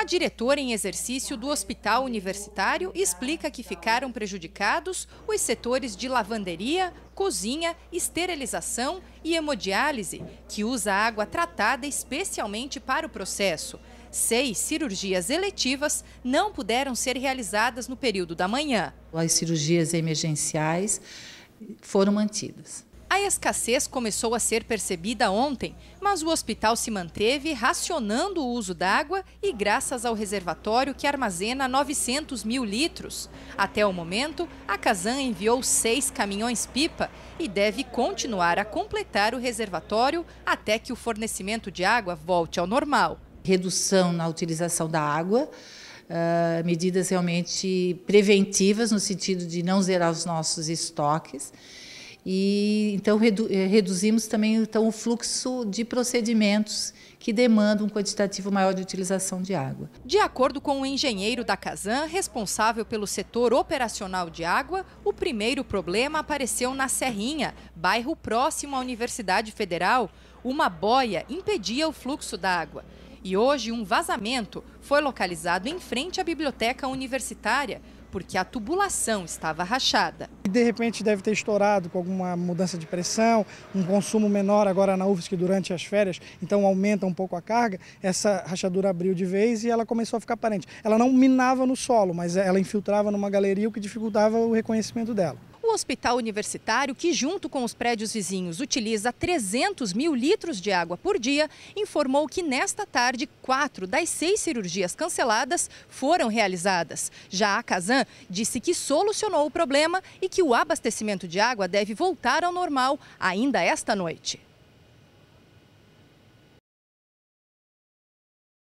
A diretora em exercício do Hospital Universitário explica que ficaram prejudicados os setores de lavanderia, cozinha, esterilização e hemodiálise, que usa água tratada especialmente para o processo. Seis cirurgias eletivas não puderam ser realizadas no período da manhã. As cirurgias emergenciais foram mantidas. A escassez começou a ser percebida ontem, mas o hospital se manteve racionando o uso d'água e graças ao reservatório que armazena 900 mil litros. Até o momento, a Casan enviou seis caminhões-pipa e deve continuar a completar o reservatório até que o fornecimento de água volte ao normal. Redução na utilização da água. Uh, medidas realmente preventivas no sentido de não zerar os nossos estoques e então redu eh, reduzimos também então o fluxo de procedimentos que demandam um quantitativo maior de utilização de água. De acordo com o engenheiro da Casan, responsável pelo setor operacional de água, o primeiro problema apareceu na Serrinha, bairro próximo à Universidade Federal. Uma boia impedia o fluxo da água. E hoje um vazamento foi localizado em frente à biblioteca universitária, porque a tubulação estava rachada. De repente deve ter estourado com alguma mudança de pressão, um consumo menor agora na UFSC durante as férias, então aumenta um pouco a carga. Essa rachadura abriu de vez e ela começou a ficar aparente. Ela não minava no solo, mas ela infiltrava numa galeria, o que dificultava o reconhecimento dela. O hospital universitário, que junto com os prédios vizinhos utiliza 300 mil litros de água por dia, informou que nesta tarde, quatro das seis cirurgias canceladas foram realizadas. Já a Casan disse que solucionou o problema e que o abastecimento de água deve voltar ao normal ainda esta noite.